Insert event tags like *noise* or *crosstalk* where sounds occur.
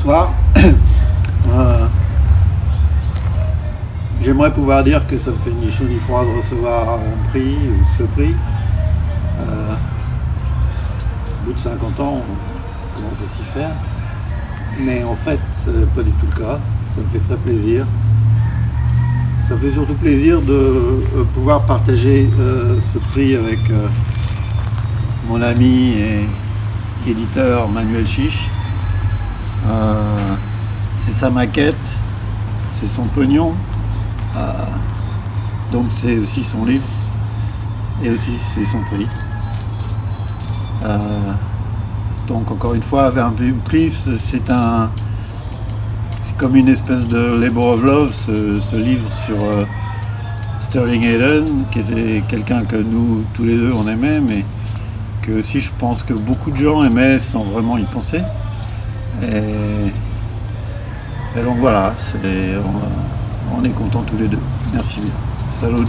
bonsoir. *coughs* Euh, j'aimerais pouvoir dire que ça me fait ni chaud ni froid de recevoir un prix ou ce prix. Euh, au bout de 50 ans, on commence à s'y faire. Mais en fait, pas du tout le cas. Ça me fait très plaisir. Ça me fait surtout plaisir de euh, pouvoir partager ce prix avec mon ami et éditeur Manuel Chiche. C'est sa maquette, c'est son pognon, euh, donc c'est aussi son livre et aussi c'est son prix. Euh, donc encore une fois, avec un prix, c'est un, c'est comme une espèce de labor of love, ce, livre sur euh, Sterling Hayden, qui était quelqu'un que nous tous les deux on aimait, mais que aussi je pense que beaucoup de gens aimaient sans vraiment y penser. Et, donc voilà, on, on est contents tous les deux. Merci bien. Salut